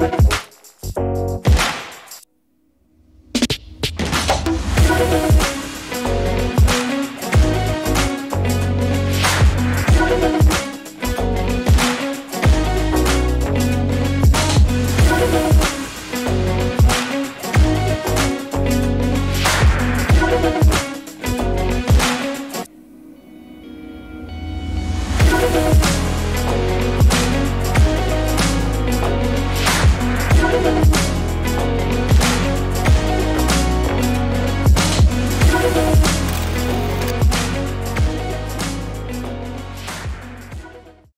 you